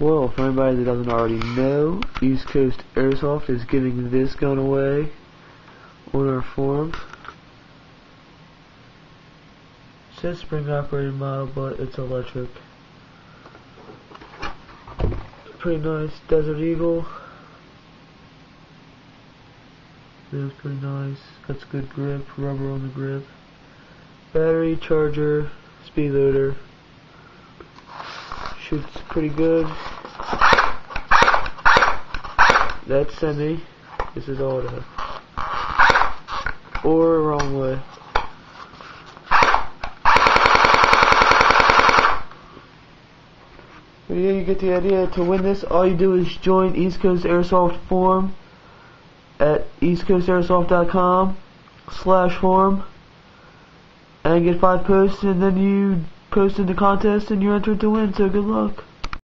Well, for anybody that doesn't already know, East Coast Airsoft is giving this gun away on our forums. It says spring operated model, but it's electric. Pretty nice. Desert Eagle. Feels pretty nice. Got good grip, rubber on the grip. Battery, charger, speed loader. Shoots pretty good. That's semi. This is auto. Or wrong way. But yeah, you get the idea. To win this, all you do is join East Coast Airsoft Forum at eastcoastairsoft.com slash forum and get five posts and then you post in the contest and you're entered to win, so good luck.